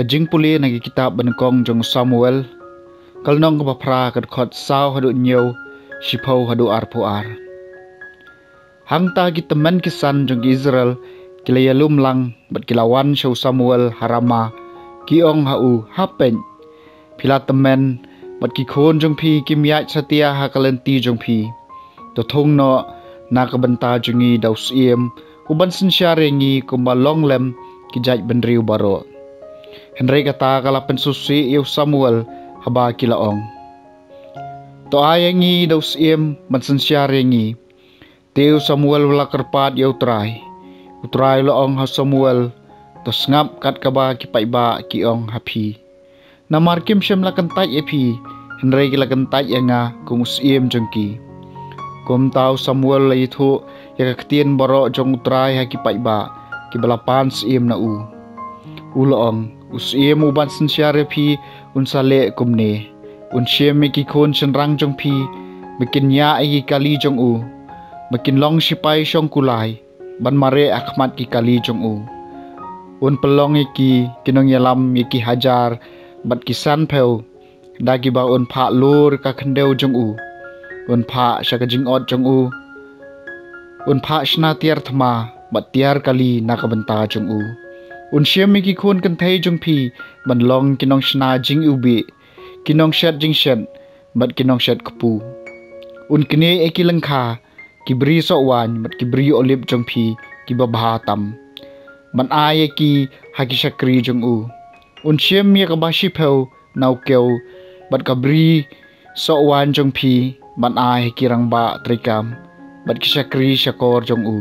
Kajing puli nagi kitab benkong jong Samuel. Kalnong ka papra kad khot hadu nyau sipau hadu arpu ar. Hang ta gi temen kisan jong Israel kilaya lang, bat kilawan shau Samuel harama kiong hau hapen. Pila temen bat ki khon jong pi kim yat satia ha kalenti jong pi. To thong no na ka banta jongi daus iem uban sin syare ngi kumbalong lem ki jaj benriu baro. Henry kata kala pensusi iu Samuel haba kilaong. To ayangi daus iem mansan syarengi. Teo Samuel wala kerpat iu trai. Utrai loong ha Samuel to ngap kat kaba ki paiba ki ong hapi. Namar kim syam la kentai epi. Henry kila kentai yanga kumus iem jengki. Kum tau Samuel la itu ya ketien borok jong utrai ha ki paiba ki balapan iem na u. Uloong us ie mu ban sin syare phi un sale kumne un shie me ki rang jong phi bikin nya ai kali jong u bikin long sipai shong kulai ban mare akhmat ki kali jong u un pelong ki kinong yalam ki hajar bat ki san pheu da ki ba un pha lur ka khandeu jong u. Un pha shaka jing ot jong u. Un pha shna tiar thma bat tiar kali na ka banta jong u. Un siam mi ki khon kan thai jong phi ban long kinong shna jing ubi kinong shat jing shat bat kinong shat kpu. Un kine e ki lang kha ki bri so wan bat ki bri olip jong phi ki ba bha tam. Ban ai ki ha ki shakri jong u. Un siam mi ka ba shi pheu nau keu បាត់កបរីសោវ៉ានចុងភីបានអាយគិរងបាត្រីកម្មបាត់គិឆគ្រីឆករចុងអ៊ូ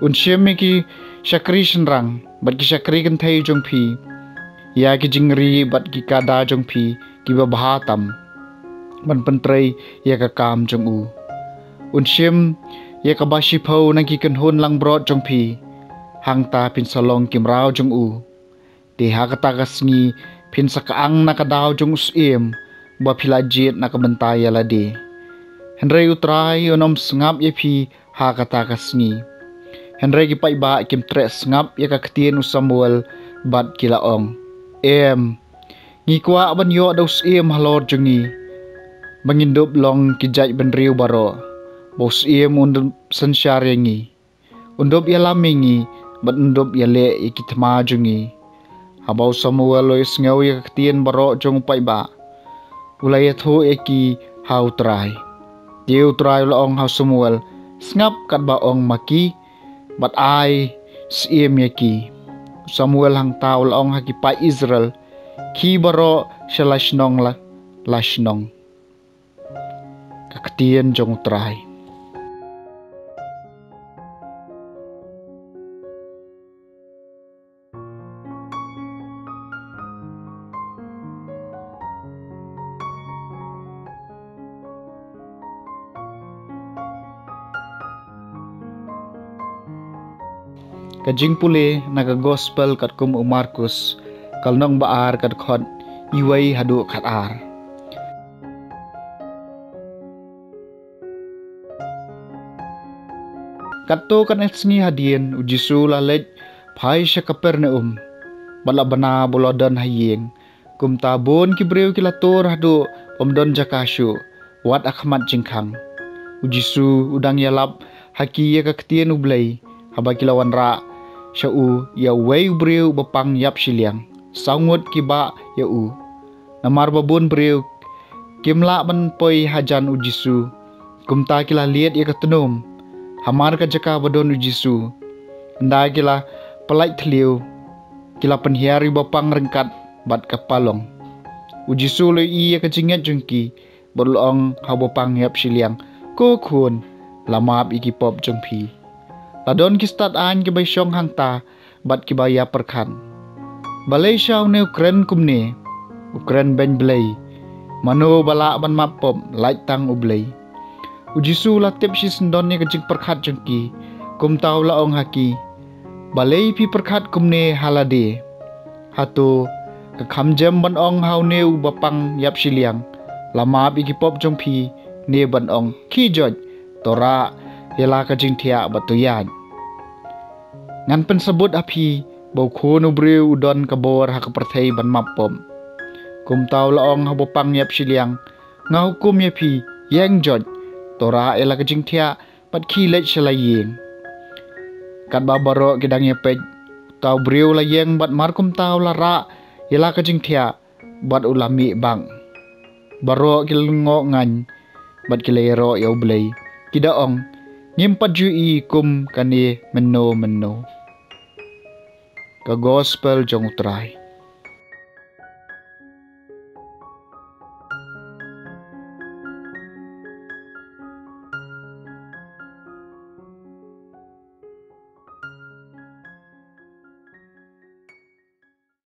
អ៊ុនឈៀមមីគីឆគ្រីសិនរងបាត់គិឆគ្រីកិនថៃចុងភីយ៉ាគិជិងរីបាត់គិកាដាចុងភីគិបបាតំបានពិនត្រីយ៉ាកកាមចុងអ៊ូអ៊ុនឈៀមយ៉ាកបាស៊ីផោនឹងគិកិនហ៊ុនឡងប្រតចុងភីហាងតាពិនសឡងគិមរាវចុងអ៊ូទីហាកតាកស្ងី phila jet na ka banta ya la de Henry utrai onom sngap ye phi ha ka ta ka sngi Henry gi pai ba kim tres ngap ya ka ktien Samuel bat kila ong. Em. Ngi kwa ban yo dos em halor jungi. Mangindup long ki jai ben baro. Bos em undup sen ngi. Undup ya lamingi bat undup ya le iki tma jungi. Habau Samuel lois ngau ya ktien baro jung pai ba. Ulai thu eki hau trai. Dia trai lo ong hau Samuel. Ngap kat ba ong maki but I siem yaki Samuel hang tau laong haki pa Israel ki baro shalashnong la lashnong kaktian jong trai ka jingpule naga gospel kat kum Markus kalnong baar kat khot iwai hadu khat ar. Kato kan etsengi hadien u Jisu lalet phai sha kaperne um. Bala bana bolodan hayeng kum tabon ki breu ki lator hadu omdon jakashu wat akhmat jingkhang u Jisu udang yalap haki ya kaktien ublei haba kilawan ra sha u ya wei breu bapang yap shiliang sangut ki ba ya u. Namar babun breu kimla ban poi hajan u jisu. Kumta kila liat ya katunum hamar ka jaka badon u jisu. Nda kila pelai tliu kila penhiari bapang rengkat bat kapalong u jisu le i ya kajingat jengki berlong habopang yap shiliang ko kun. Lamap iki pop jengpi Ladon ki start an ki bai shong hang ta bat ki bai ya perkhan. Balai shaw ne Ukraine kumne. Ukraine ben blay. Mano bala ban mapop light tang ublay. Ujisu la tip shi sendon ne kajik perkhat jengki. Kum tau la ong haki. Balai pi perkhat kumne halade. Hatu ke kham jem ban ong hau ne u bapang yap shiliang. Lama bi ki pop jong pi ne ban ong ki joj. Tora yela ka jing thia batuyan ngan pen sebut api bau khunu briu udon kabor ha kaperthei ban mapom kum tau laong ha bopang yap siliang ngau kum ye phi yang jot tora ela ka jingthia pat khi lech shala yeng. Kat ba baro kidang ye pej tau briu la yeng bat mar kum tau la ra ela ka jingthia bat ulami bang. Baro kil ngo ngan bat kilero yo blei. Kidaong ngimpat ju i kum kani menno menno ka gospel jong utrai